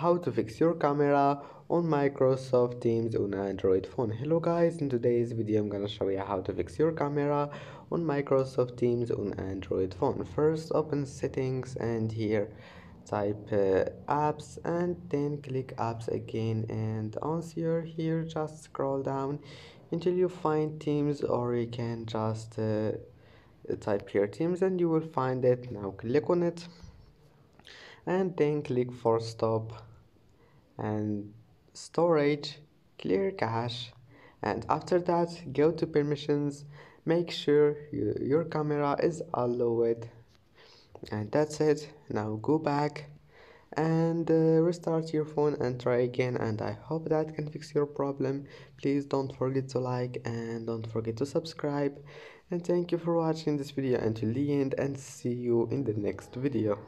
how to fix your camera on Microsoft Teams on Android phone. Hello guys in today's video I'm gonna show you how to fix your camera on Microsoft Teams on Android phone. First open settings and here type uh, apps and then click apps again. And once you're here just scroll down until you find Teams or you can just uh, type here Teams and you will find it. Now click on it and then click force stop and storage clear cache. And after that go to permissions make sure you, your camera is allowed and that's it. Now go back and uh, restart your phone and try again. And i hope that can fix your problem. Please don't forget to like and don't forget to subscribe. And thank you for watching this video until the end and see you in the next video